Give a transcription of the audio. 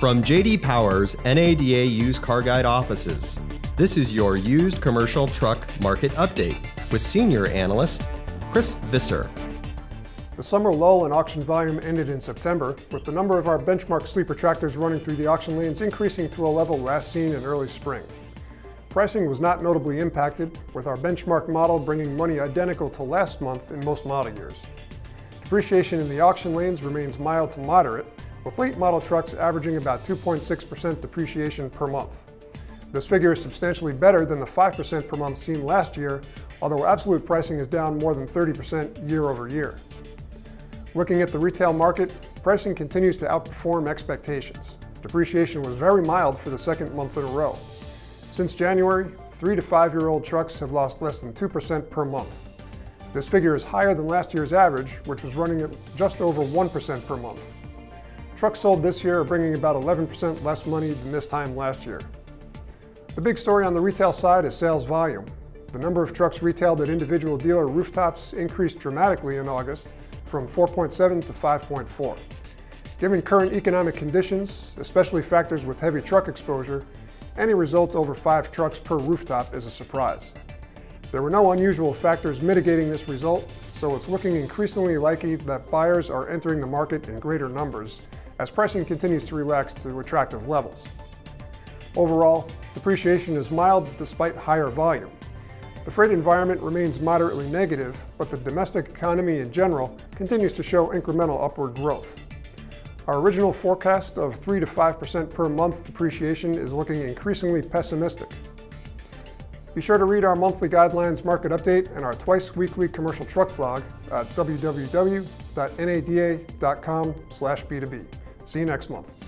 From JD Power's NADA Used Car Guide offices, this is your used commercial truck market update with senior analyst Chris Visser. The summer lull in auction volume ended in September, with the number of our benchmark sleeper tractors running through the auction lanes increasing to a level last seen in early spring. Pricing was not notably impacted, with our benchmark model bringing money identical to last month in most model years. Depreciation in the auction lanes remains mild to moderate, with late model trucks averaging about 2.6% depreciation per month. This figure is substantially better than the 5% per month seen last year, although absolute pricing is down more than 30% year over year. Looking at the retail market, pricing continues to outperform expectations. Depreciation was very mild for the second month in a row. Since January, three to five year old trucks have lost less than 2% per month. This figure is higher than last year's average, which was running at just over 1% per month. Trucks sold this year are bringing about 11% less money than this time last year. The big story on the retail side is sales volume. The number of trucks retailed at individual dealer rooftops increased dramatically in August from 4.7 to 5.4. Given current economic conditions, especially factors with heavy truck exposure, any result over five trucks per rooftop is a surprise. There were no unusual factors mitigating this result, so it's looking increasingly likely that buyers are entering the market in greater numbers as pricing continues to relax to attractive levels. Overall, depreciation is mild despite higher volume. The freight environment remains moderately negative, but the domestic economy in general continues to show incremental upward growth. Our original forecast of 3 to 5% per month depreciation is looking increasingly pessimistic. Be sure to read our monthly guidelines market update and our twice weekly commercial truck blog at www.nada.com/b2b. See you next month.